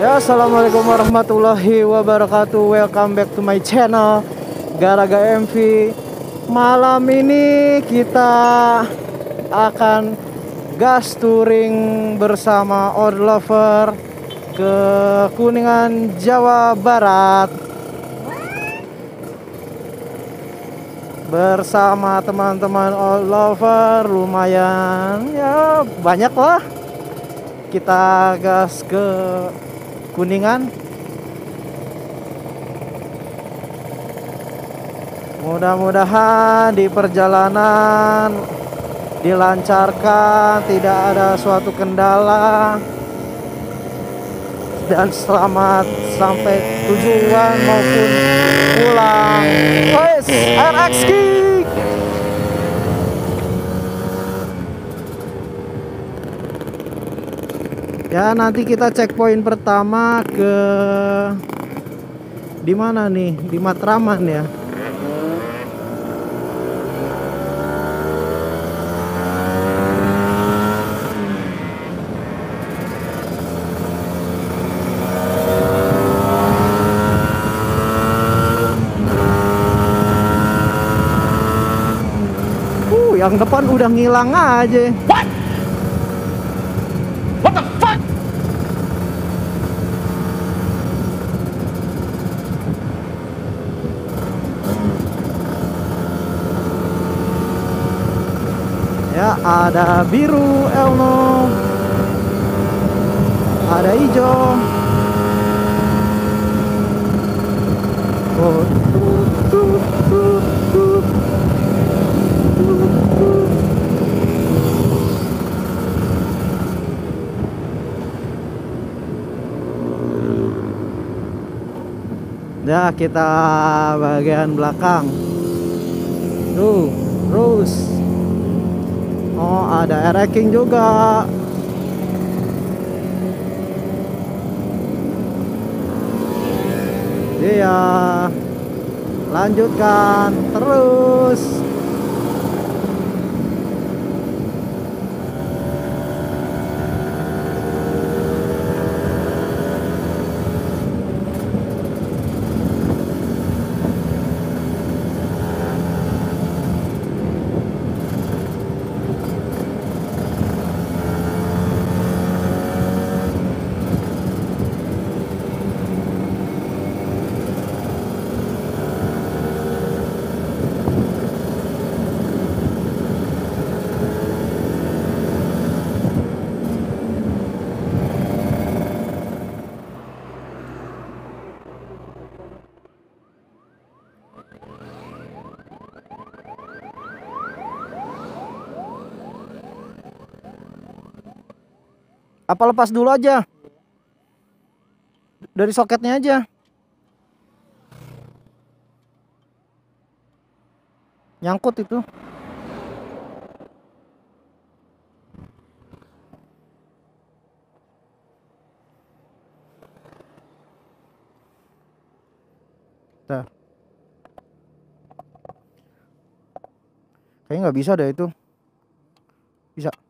Ya, assalamualaikum warahmatullahi wabarakatuh. Welcome back to my channel Garaga MV. Malam ini kita akan gas touring bersama Old Lover ke Kuningan, Jawa Barat. Bersama teman-teman Old Lover lumayan ya banyak lah. Kita gas ke Kuningan. Mudah-mudahan di perjalanan dilancarkan, tidak ada suatu kendala dan selamat sampai tujuan maupun pulang. Wes, RX Ya, nanti kita checkpoint pertama ke di mana nih? Di Matraman ya. Uh, yang depan udah ngilang aja. What? Ada biru Elno. Ada hijau. Oh. Ya, kita bagian belakang. Tuh, terus. Oh, ada air King juga. Iya. Lanjutkan terus. Apa lepas dulu aja? Dari soketnya aja. Nyangkut itu. Dah. Kayaknya nggak bisa deh itu. Bisa.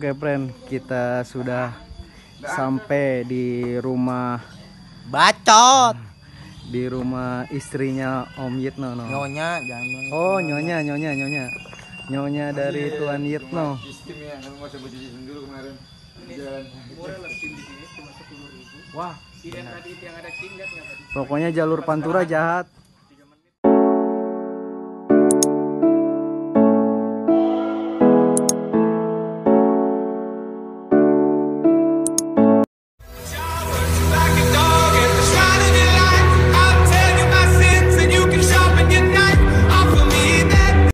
Oke, friend, kita sudah sampai di rumah Bacot. di rumah istrinya Om Yitno. no. Nyonya jangan. Oh, nyonya, nyonya, nyonya. Nyonya dari Tuan Yitno. Wah. Pokoknya jalur Pantura jahat.